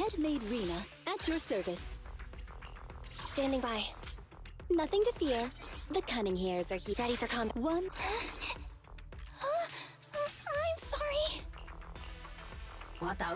Headmaid Rina, at your service. Standing by. Nothing to fear. The Cunning Hares are here. Ready for combat. One. Ah, I'm sorry. 我等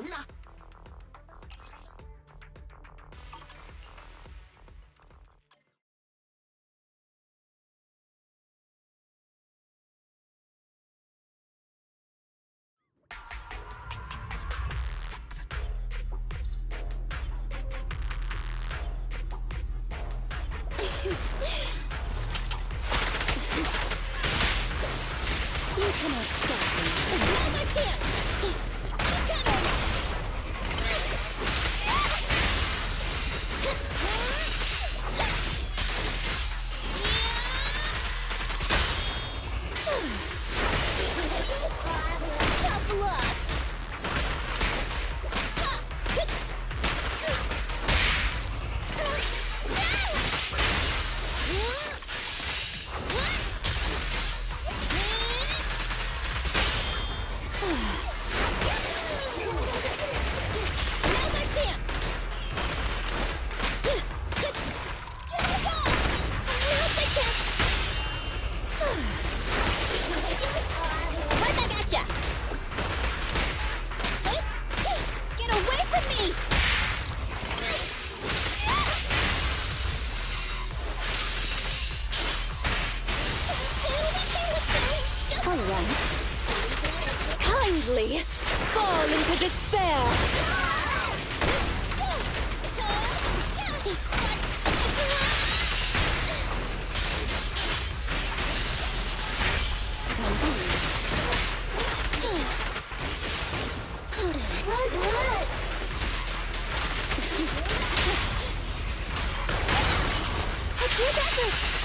了。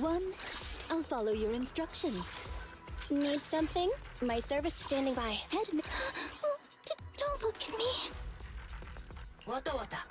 One, I'll follow your instructions. Need something? My service standing by. Head. Oh, don't look at me. わた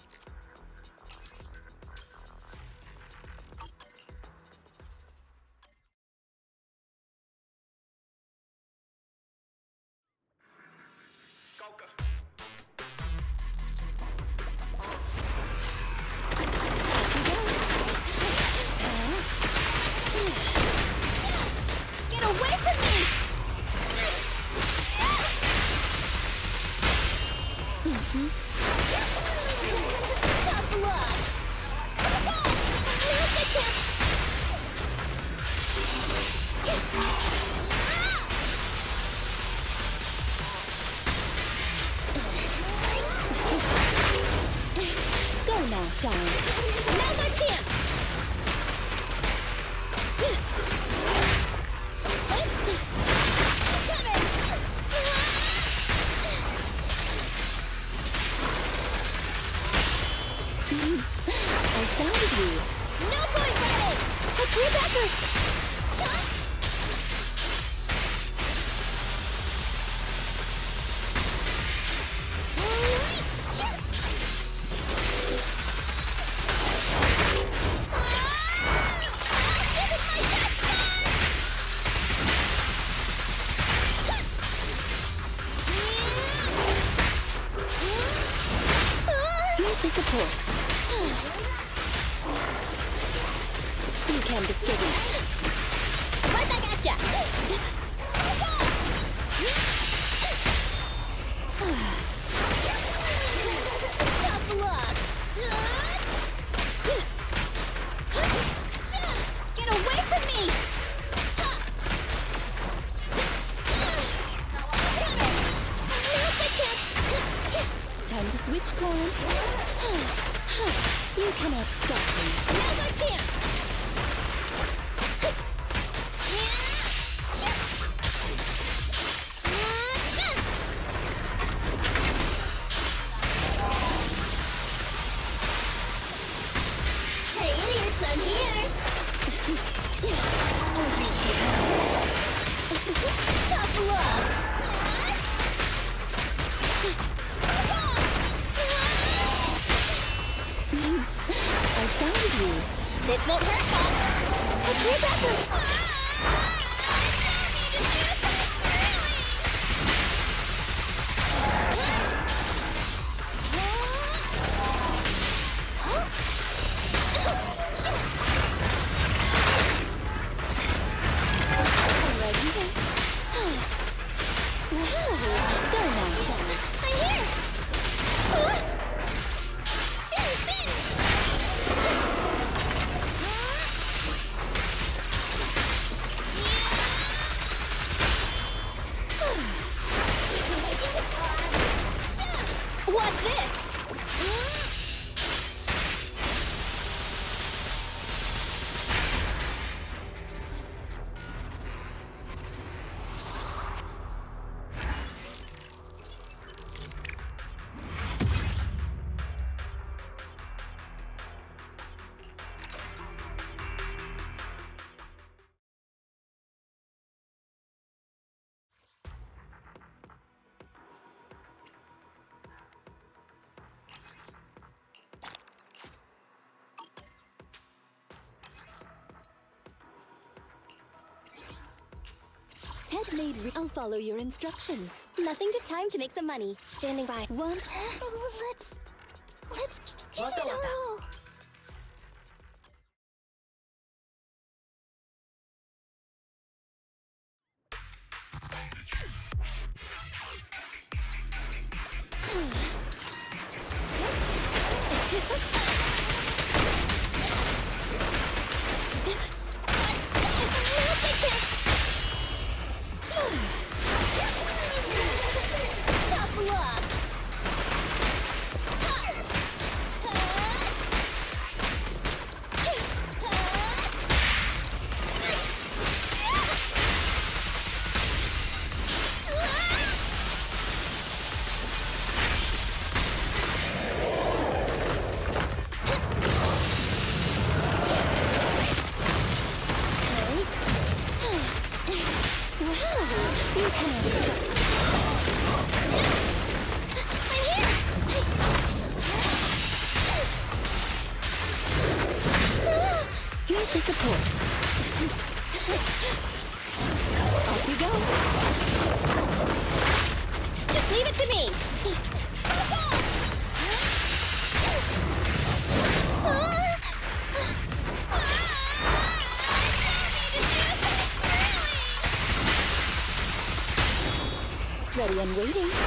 Now's our chance! I'm coming! I found you. No point! A! I'll follow your instructions. Nothing took time to make some money. Standing by. One. Let's. Let's get it all. done waiting.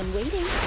And waiting.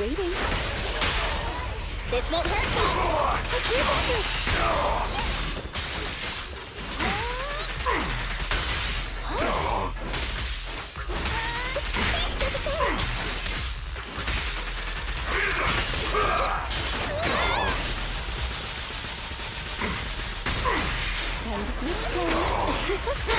Waiting. This won't hurt me. Time to switch play.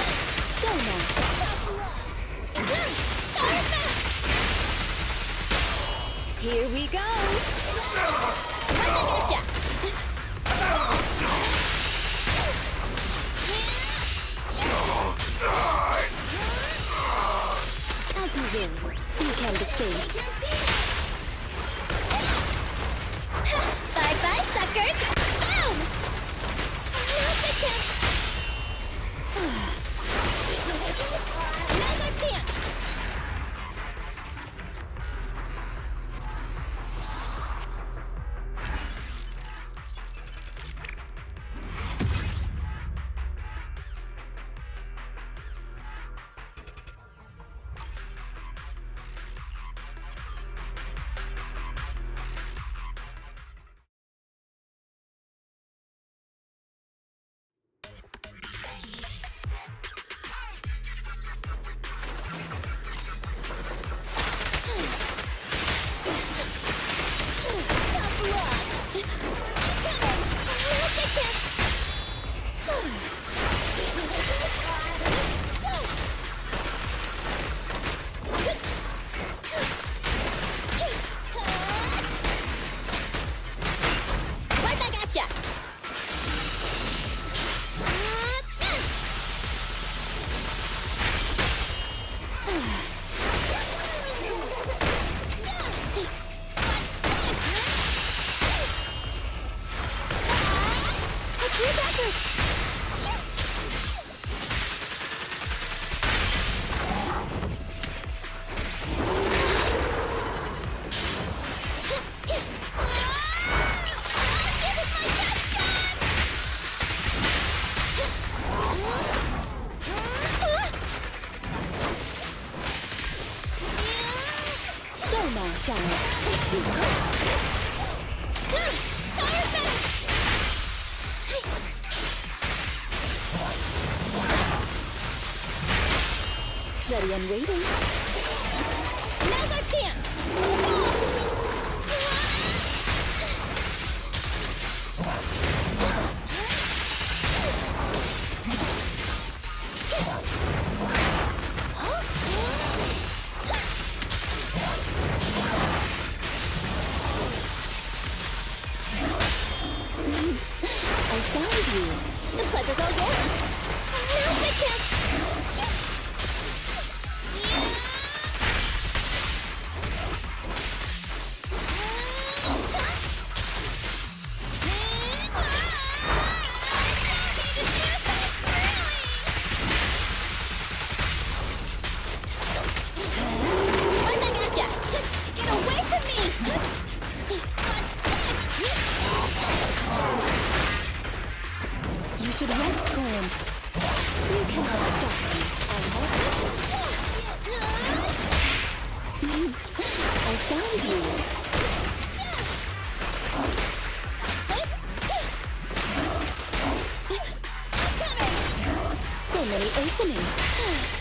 when we should rest, Gurren. You cannot stop me, I hope. I found you. So many openings.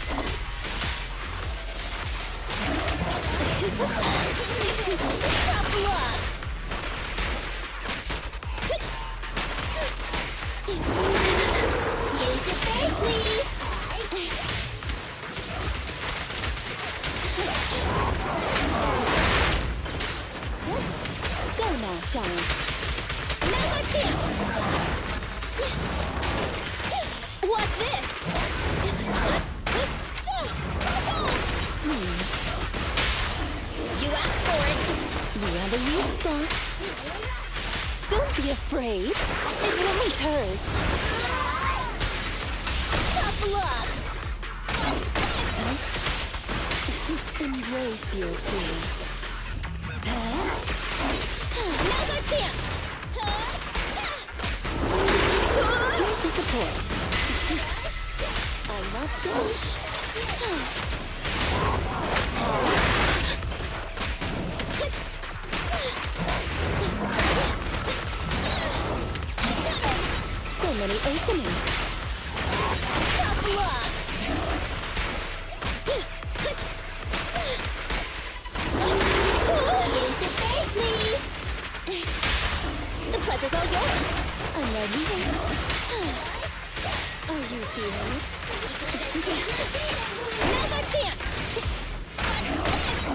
Now's our chance!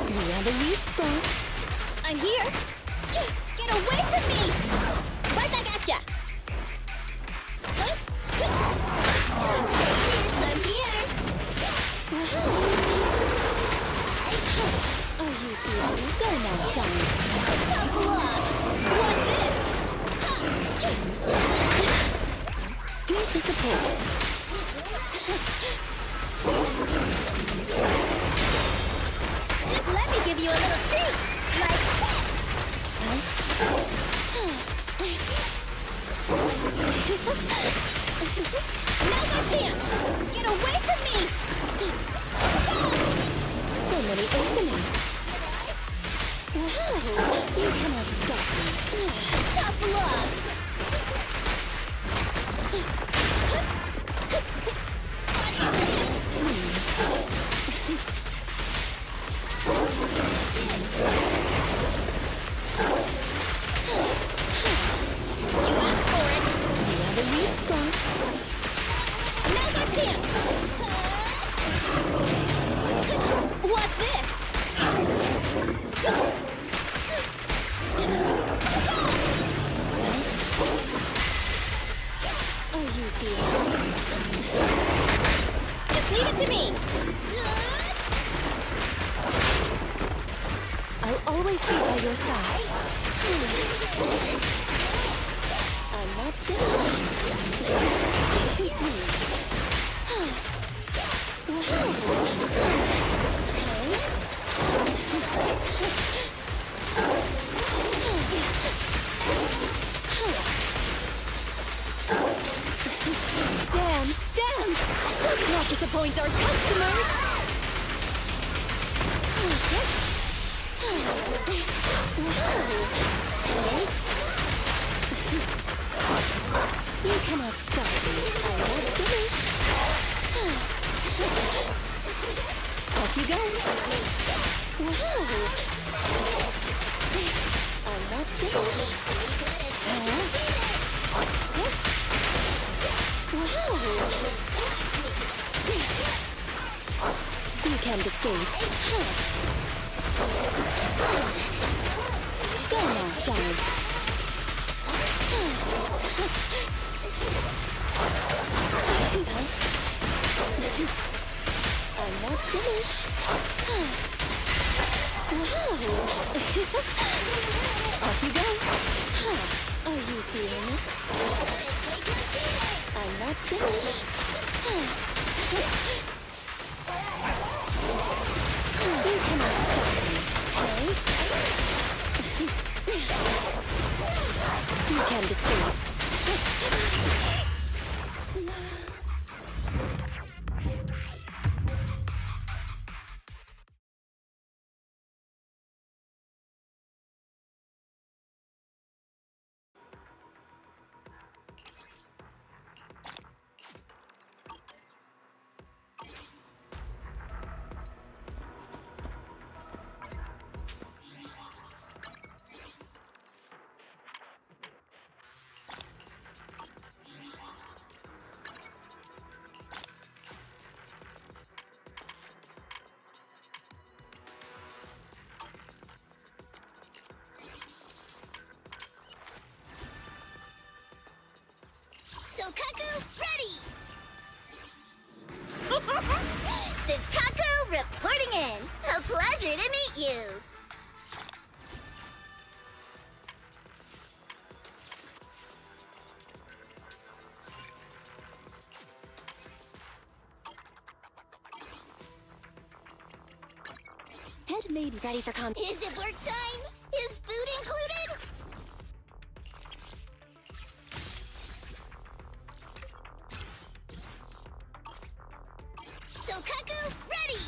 We are the weak spot. I'm here. Get away from me! Right back at ya! I'm here. Are you feeling? Go now, Giant. Tough luck! What's this? Good to support. Let me give you a little treat, like this. Now's our chance. Get away from me. So many openings. Wow, you cannot stop me. Tough luck. Disappoint our customers! You cannot stop me. I'm not finished. Off you go. Wow. I'm not finished. Can't escape. Go now, child. I'm not finished. Wow. Off you go. Are you feeling it? I'm not finished. You cannot stop me, hey? You can't escape. Ready for comp. Is it work time? Is food included? Soukaku, ready!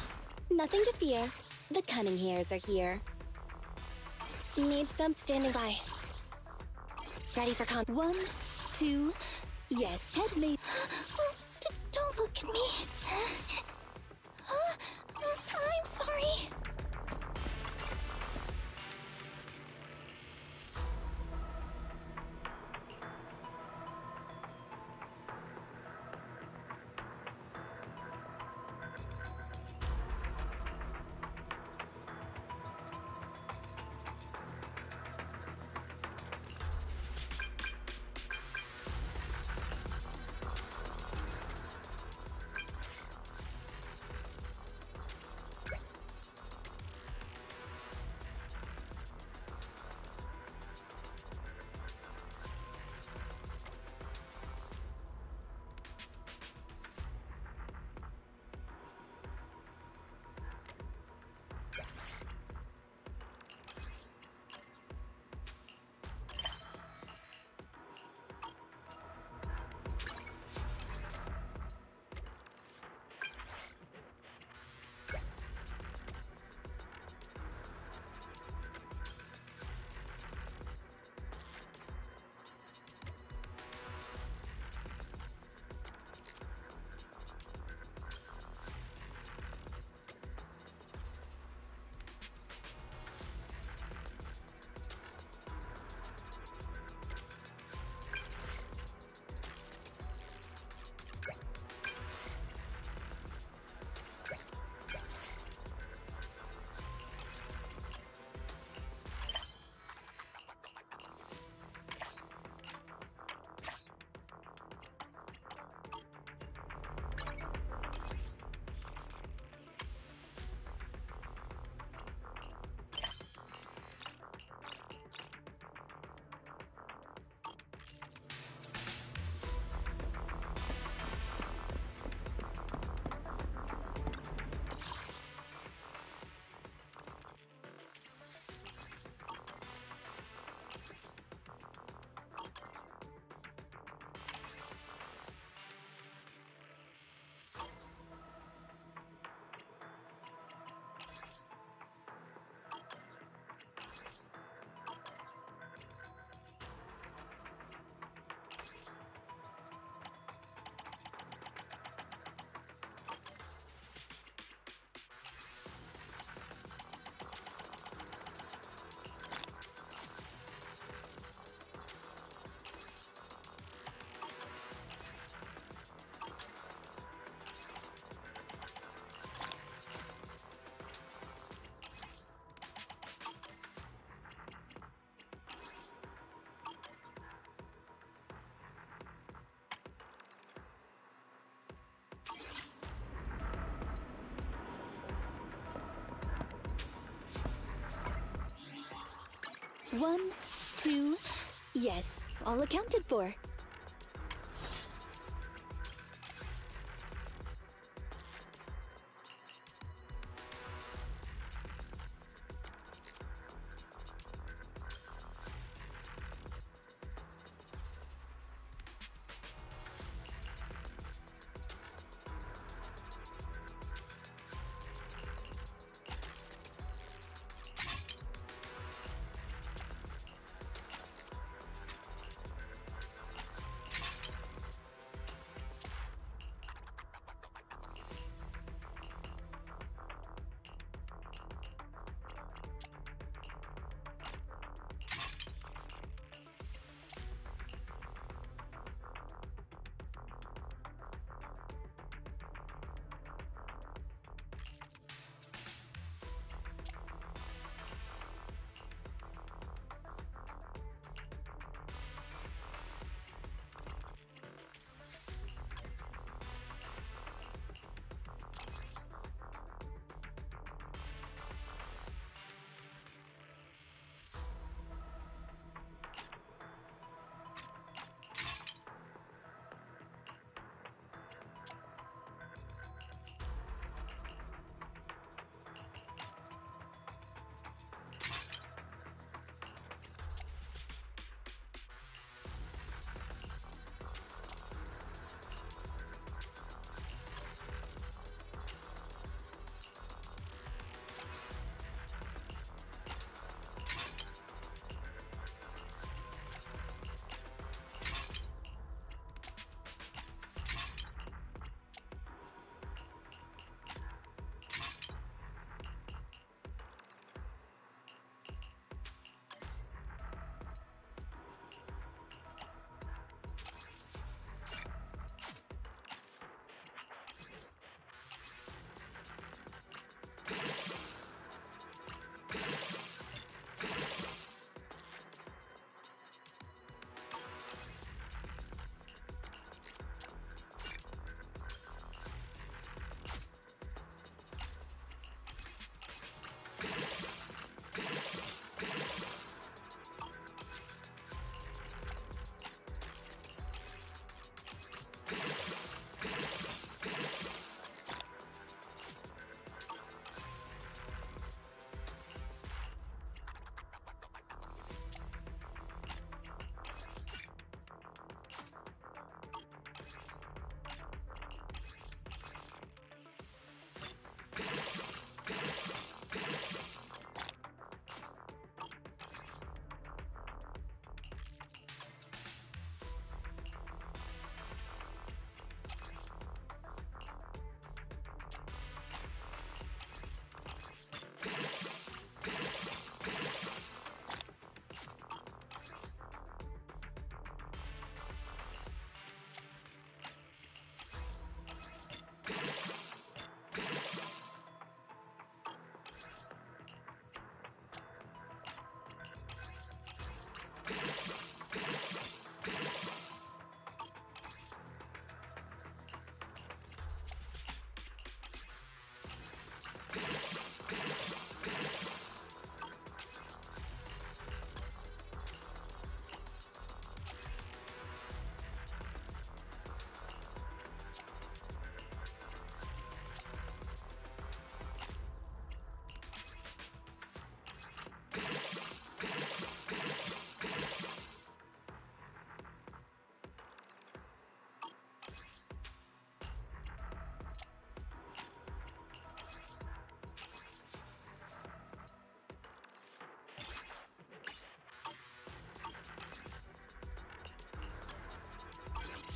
Nothing to fear. The Cunning Hares are here. Need some standing by. Ready for comp. One, two, Yes, head may. One, two, yes, all accounted for.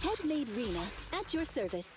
Headmaid Rina, at your service.